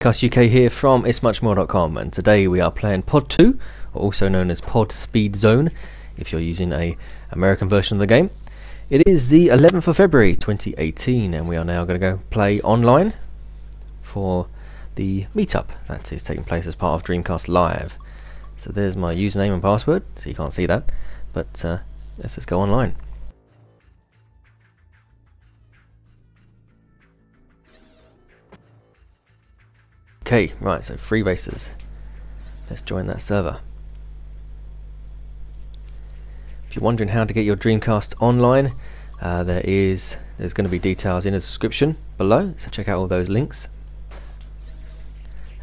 Dreamcast UK here from itsmuchmore.com and today we are playing Pod 2, also known as Pod Speed Zone if you're using a American version of the game. It is the 11th of February 2018 and we are now going to go play online for the meetup that is taking place as part of Dreamcast Live. So there's my username and password, so you can't see that, but uh, let's just go online. Okay, right, so free racers. Let's join that server. If you're wondering how to get your Dreamcast online, uh, there is there's going to be details in the description below, so check out all those links.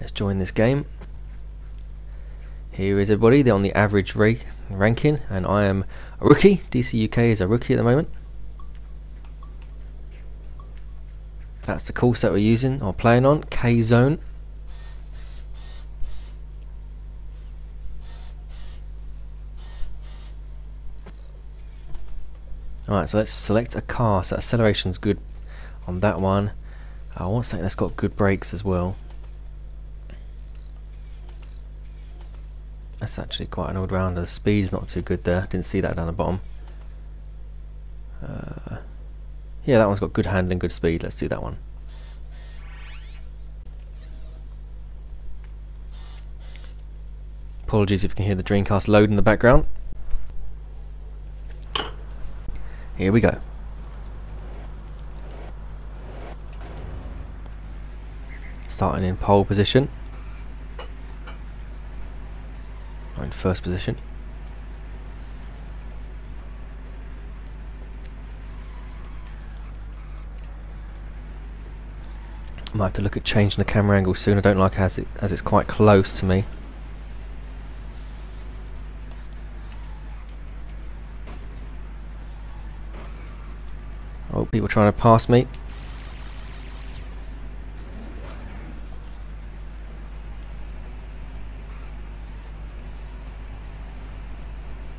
Let's join this game. Here is everybody, they're on the average ra ranking, and I am a rookie. DC UK is a rookie at the moment. That's the course that we're using or playing on, K Alright, so let's select a car. So acceleration's good on that one. I want something that's got good brakes as well. That's actually quite an old rounder. The speed is not too good there. Didn't see that down the bottom. Uh, yeah, that one's got good handling, good speed. Let's do that one. Apologies if you can hear the Dreamcast load in the background. Here we go. Starting in pole position. Or in first position. Might have to look at changing the camera angle soon. I don't like as it as it's quite close to me. People trying to pass me.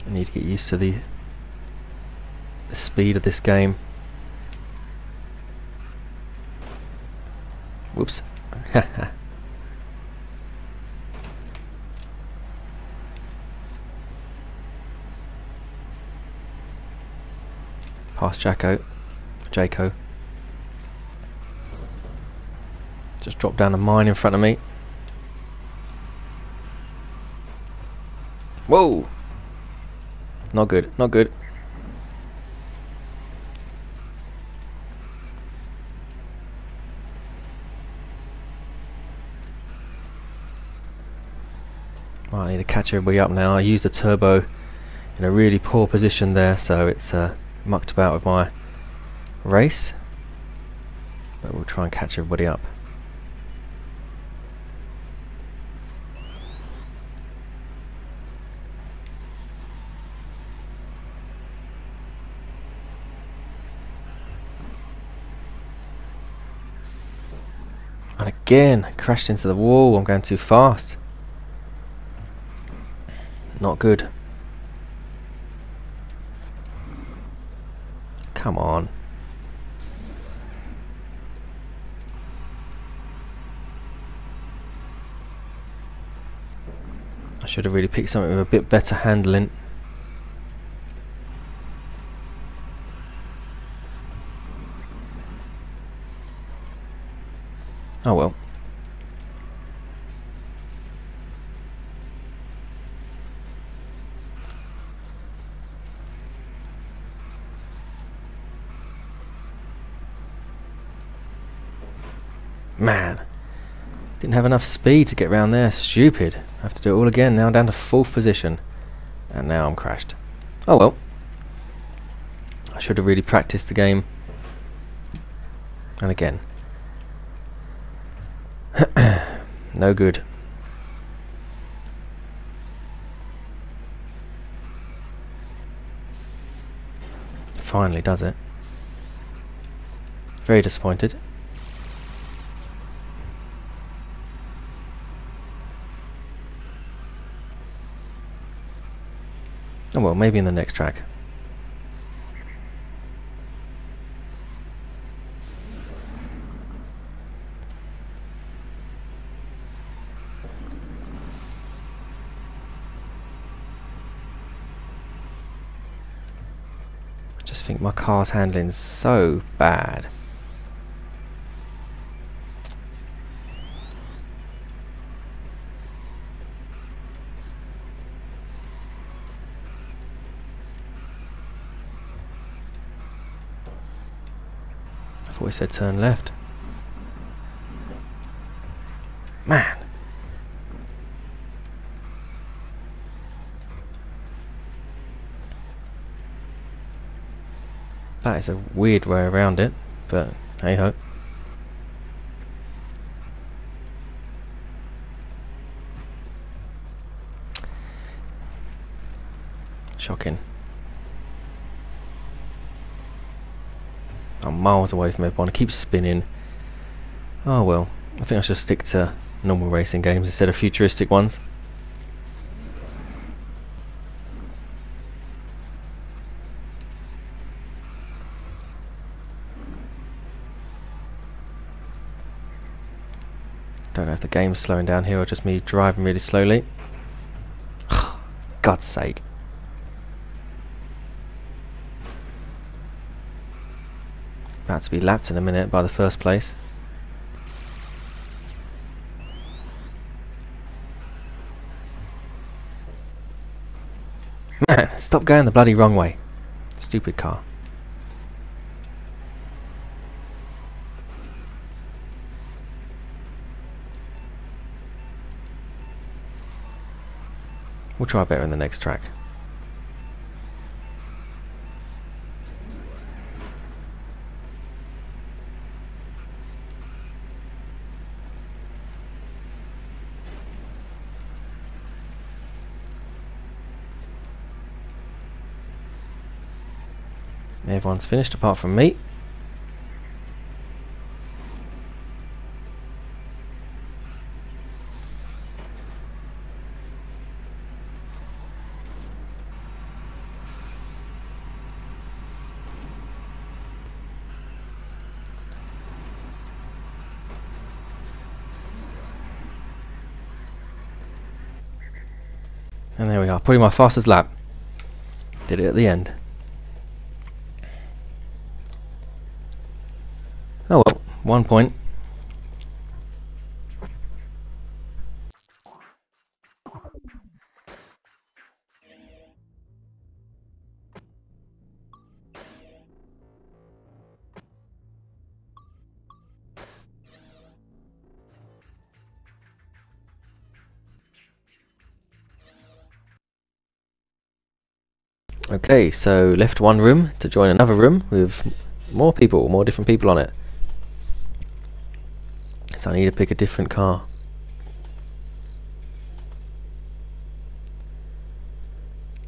I need to get used to the the speed of this game. Whoops. Pass Jako. Jako. Just dropped down a mine in front of me. Whoa! Not good, not good. I need to catch everybody up now. I used the turbo in a really poor position there, so it's uh, mucked about with my race. But we'll try and catch everybody up. And again, I crashed into the wall. I'm going too fast. Not good. Come on. Should have really picked something with a bit better handling. Oh well. Man. Didn't have enough speed to get around there. Stupid. I have to do it all again. Now down to fourth position. And now I'm crashed. Oh well. I should have really practiced the game. And again. No good. Finally does it. Very disappointed. Maybe in the next track. I just think my car's handling so bad. We said turn left. Man. That is a weird way around it, but hey ho. Shocking. I'm miles away from everyone. I keep spinning. Oh well. I think I should stick to normal racing games instead of futuristic ones. Don't know if the game's slowing down here or just me driving really slowly. God's sake. About to be lapped in a minute by the first place. Man, stop going the bloody wrong way. Stupid car. We'll try better in the next track. Everyone's finished apart from me. And there we are, putting my fastest lap. Did it at the end. One point. Okay, so left one room to join another room with more people, more different people on it. So I need to pick a different car.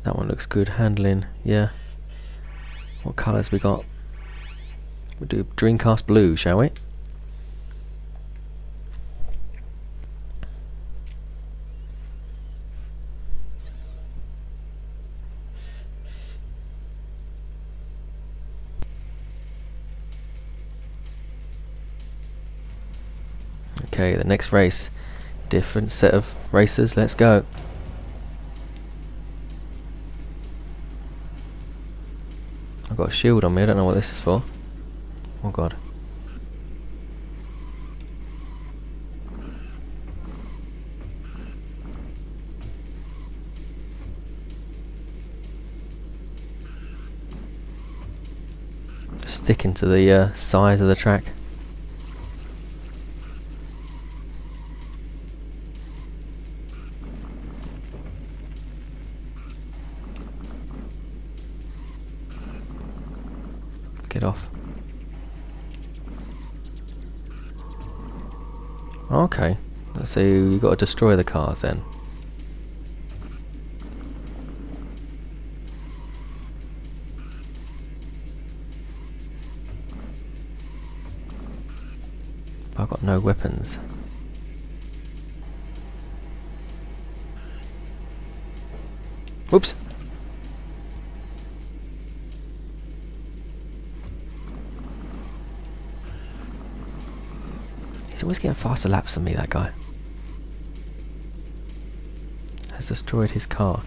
That one looks good. Handling, yeah. What colours we got? We'll do Dreamcast Blue, shall we? Okay, the next race. Different set of racers. Let's go. I've got a shield on me. I don't know what this is for. Oh god. Sticking to the uh, side of the track. So you've got to destroy the cars then. I've got no weapons. Whoops. He's always getting faster laps than me, that guy. Destroyed his car.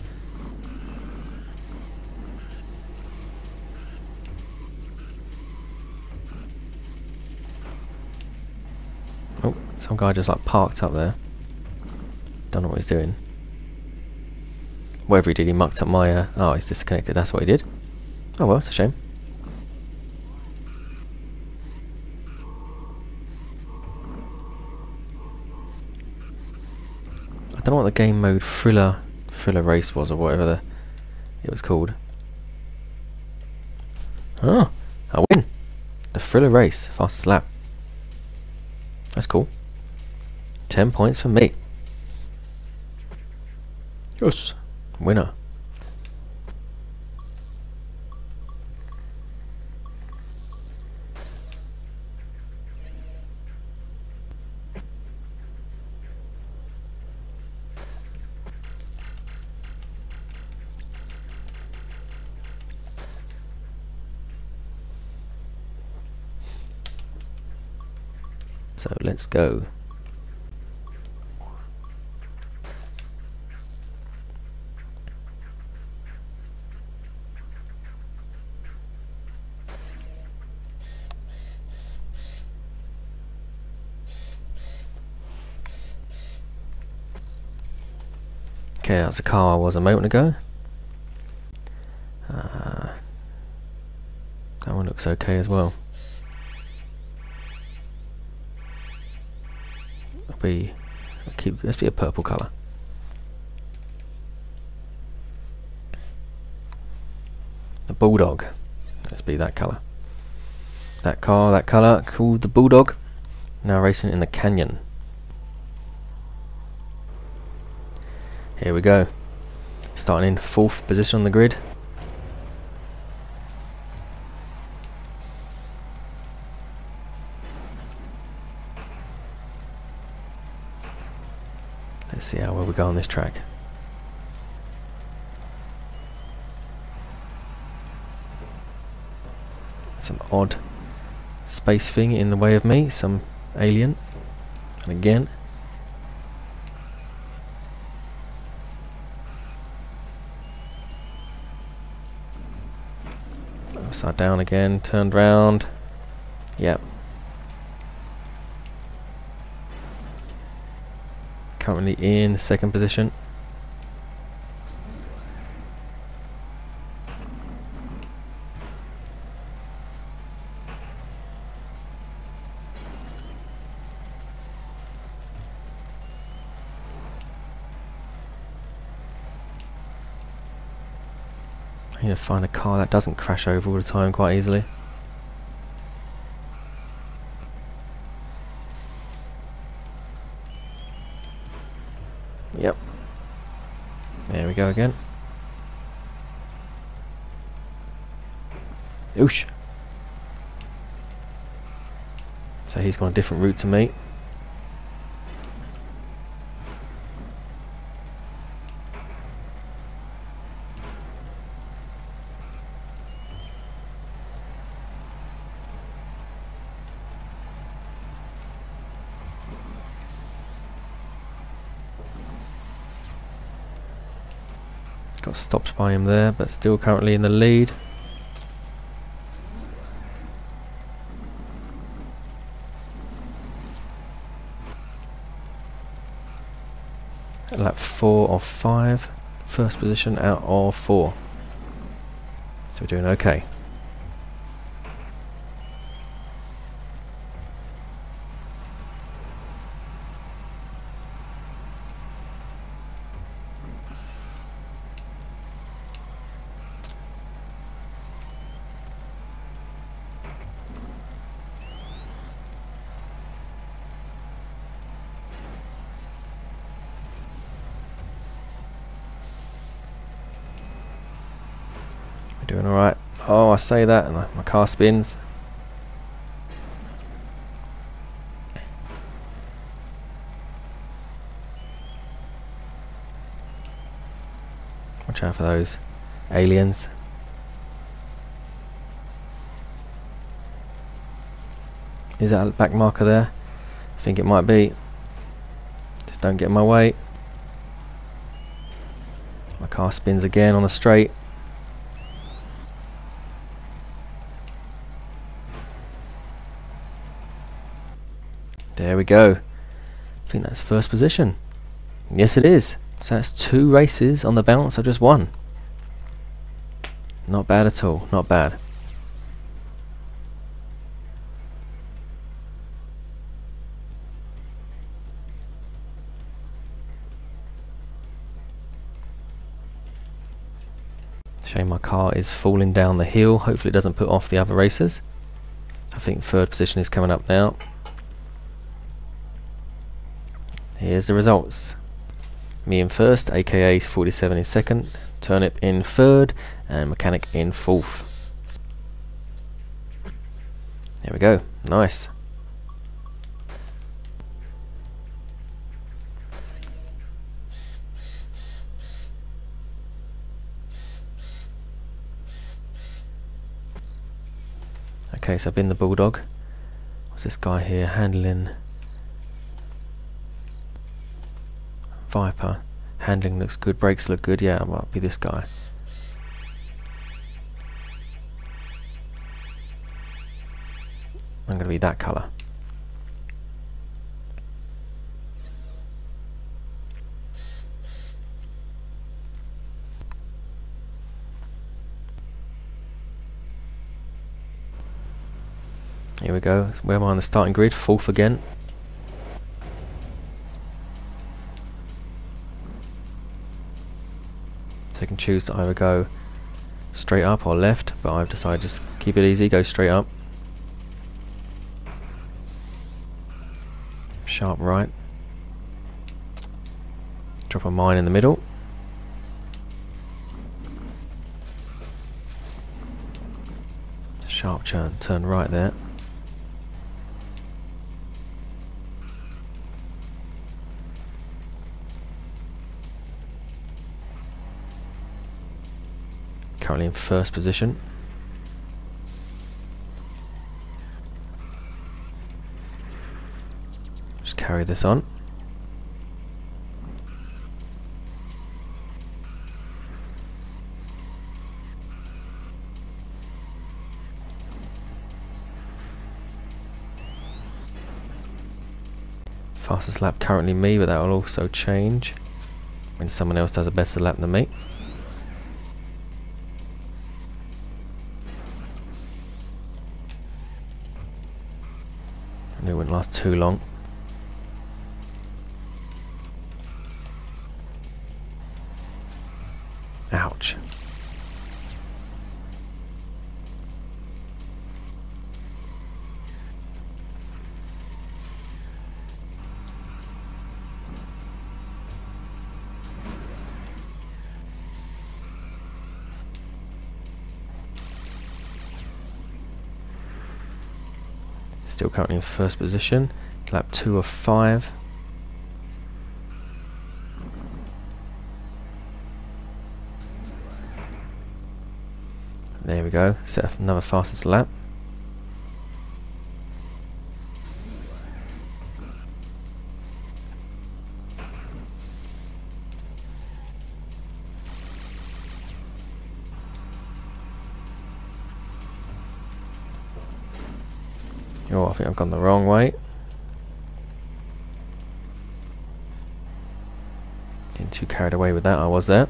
Oh, some guy just like parked up there. Don't know what he's doing. Whatever he did, he mucked up my... Uh, oh, he's disconnected, that's what he did. Oh well, it's a shame. Don't know what the game mode thriller thriller race was or whatever the, it was called. Oh, I win! The thriller race, fastest lap. That's cool. Ten points for me. Yes, winner. So let's go. Okay, that's the car I was a moment ago. Uh, that one looks okay as well. I'll be I'll keep let's be a purple colour. The bulldog. Let's be that colour. That car, that colour, called the bulldog. Now racing in the canyon. Here we go. Starting in fourth position on the grid. Let's see how well we go on this track. Some odd space thing in the way of me, some alien. And again, upside down again, turned round. Yep. Currently in second position. I need to find a car that doesn't crash over all the time quite easily. Yep. There we go again. Oosh. So he's gone a different route to me. Got stopped by him there, but still currently in the lead. Lap 4 of 5. First position out of 4. So we're doing okay. I say that and my car spins. Watch out for those aliens. Is that a back marker there? I think it might be. Just don't get in my way. My car spins again on a straight. There we go. I think that's first position. Yes it is. So that's two races on the balance of just one. Not bad at all, not bad. Shame my car is falling down the hill. Hopefully it doesn't put off the other racers. I think third position is coming up now. Here's the results. Me in first, aka 47 in second, Turnip in third, and Mechanic in fourth. There we go, nice. Okay, so I've been the Bulldog. What's this guy here handling? Viper. Handling looks good, brakes look good. Yeah, I might be this guy. I'm going to be that colour. Here we go. Where am I on the starting grid? Fourth again. You can choose to either go straight up or left, but I've decided just keep it easy, go straight up. Sharp right. Drop a mine in the middle. Sharp turn, turn right there. Currently in first position. Just carry this on. Fastest lap currently me, but that will also change when someone else does a better lap than me. Last too long. Still currently in first position. Lap 2 of 5. There we go. Set another fastest lap. Think I've gone the wrong way. Getting too carried away with that, I was there.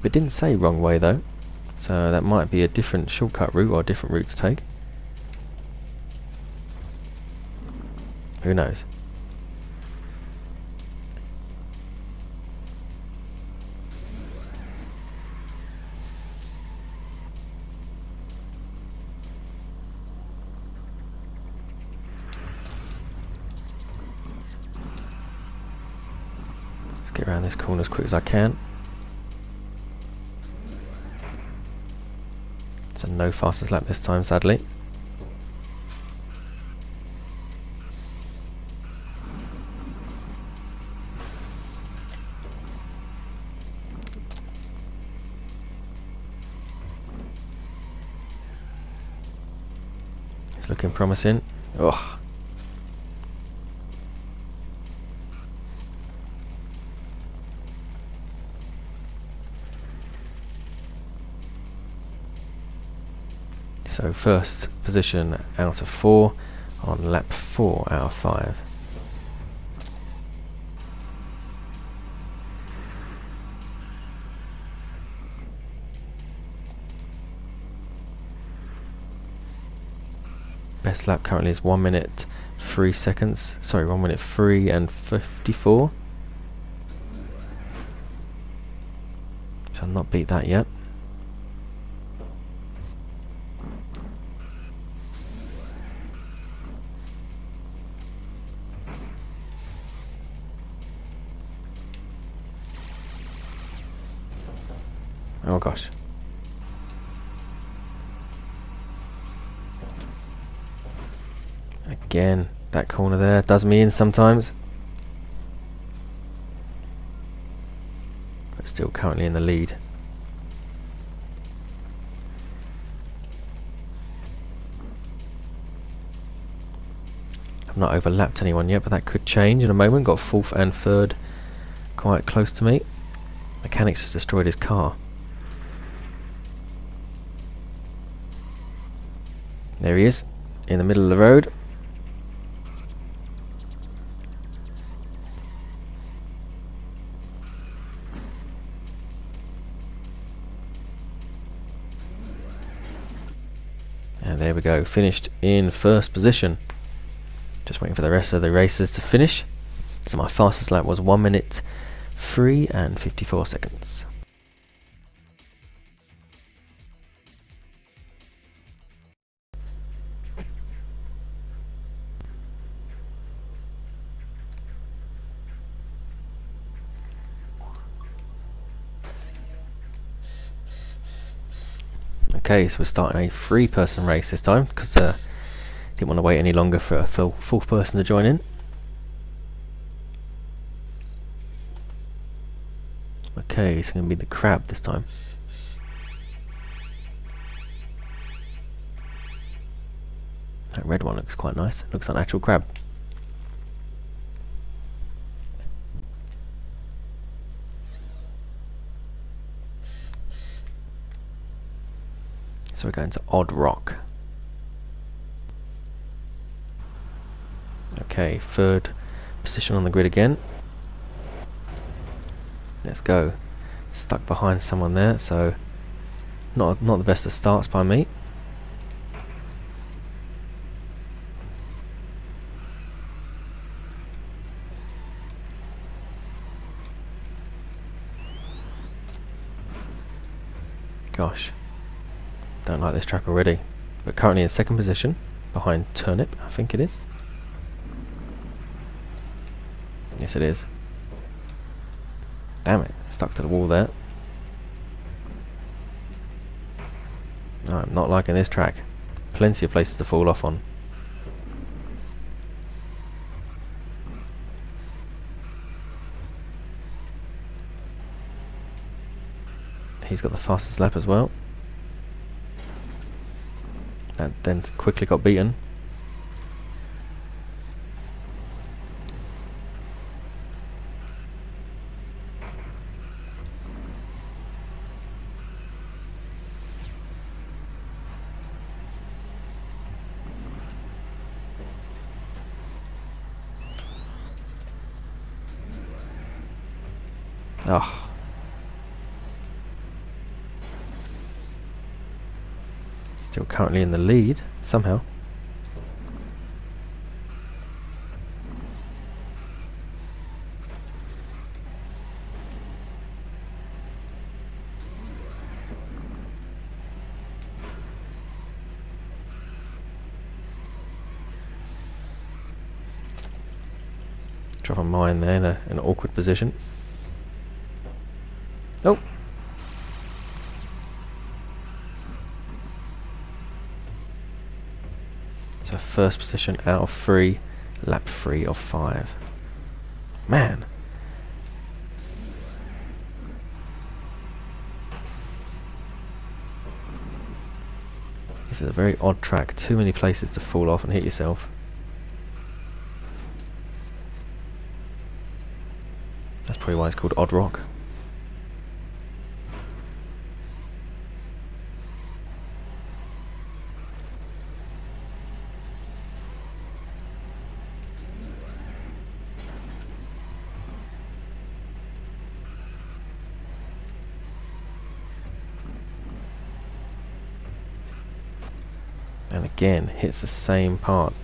But it didn't say wrong way though. So that might be a different shortcut route or a different route to take. Who knows? Corner as quick as I can. So no fastest lap this time, sadly. It's looking promising. Ugh. So first position out of four on lap four out of five. Best lap currently is one minute three seconds. Sorry, one minute three and fifty-four. Shall not beat that yet. Gosh. Again, that corner there does me in sometimes. But still currently in the lead. I've not overlapped anyone yet, but that could change in a moment. Got fourth and third quite close to me. Mechanics just destroyed his car. There he is, in the middle of the road. And there we go, finished in first position. Just waiting for the rest of the races to finish. So my fastest lap was 1 minute 3 and 54 seconds. Okay, so we're starting a three-person race this time because uh, didn't want to wait any longer for a full fourth person to join in. Okay, it's going to be the crab this time. That red one looks quite nice. Looks like an actual crab. So we're going to Odd Rock. Okay, third position on the grid again. Let's go. Stuck behind someone there, so not not the best of starts by me. Gosh. Don't like this track already. But currently in second position, behind Turnip, I think it is. Yes it is. Damn it, stuck to the wall there. No, I'm not liking this track. Plenty of places to fall off on. He's got the fastest lap as well and then quickly got beaten. Oh, Still currently in the lead, somehow. Drop a mine there in a, an awkward position. Oh, first position out of three, lap three of five. Man. This is a very odd track, too many places to fall off and hit yourself. That's probably why it's called Odd Rock. and again hits the same part.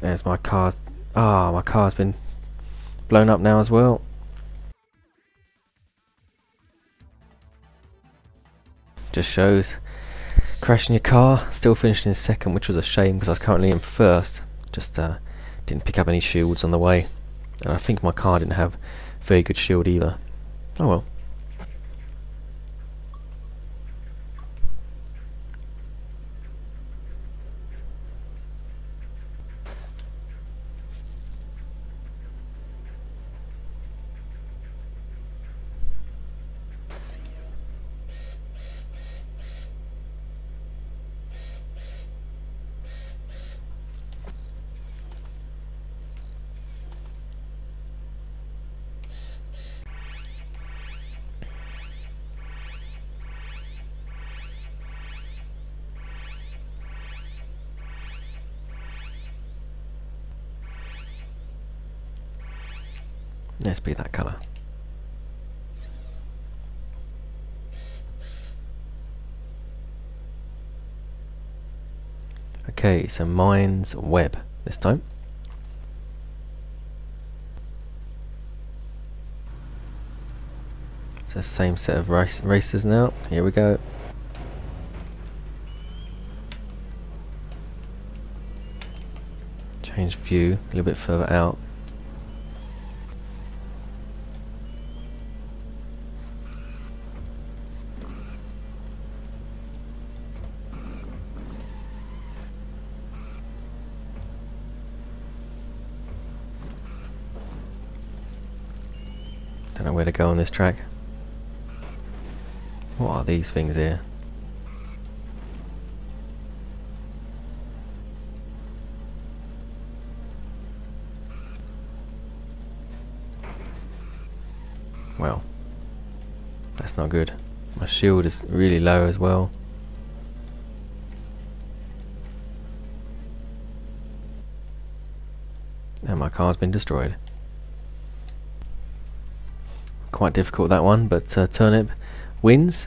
There's my car ah oh, my car's been blown up now as well. Just shows crashing your car still finishing in second which was a shame because I was currently in first. Just uh, didn't pick up any shields on the way. And I think my car didn't have very good shield either. Oh well. Let's be that colour. Okay, so mine's Web this time. So same set of race racers now. Here we go. Change view a little bit further out. Don't know where to go on this track. What are these things here? Well, that's not good. My shield is really low as well. And my car's been destroyed. Quite difficult that one, but uh, Turnip wins